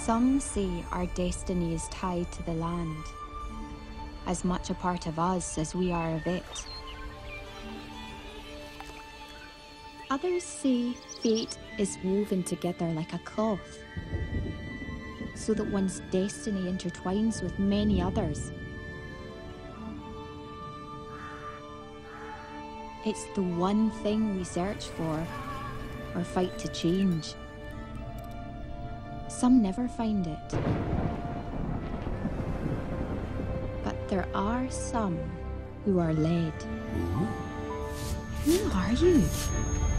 Some say our destiny is tied to the land, as much a part of us as we are of it. Others see fate is woven together like a cloth, so that one's destiny intertwines with many others. It's the one thing we search for or fight to change. Some never find it. But there are some who are led. Mm-hmm. Who are you?